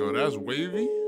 Yo, that's wavy.